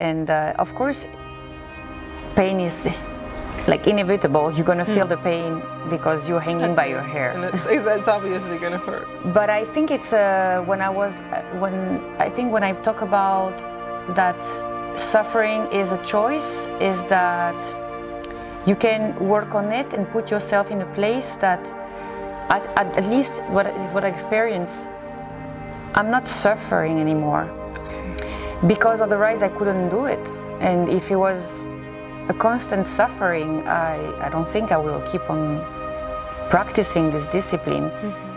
And uh, of course, pain is like inevitable. You're gonna feel the pain because you're hanging by your hair. And it's, it's, obviously gonna hurt. But I think it's uh, when I was uh, when I think when I talk about that suffering is a choice, is that you can work on it and put yourself in a place that, at, at, at least what is what I experience, I'm not suffering anymore because otherwise I couldn't do it. And if it was a constant suffering, I, I don't think I will keep on practicing this discipline. Mm-hmm.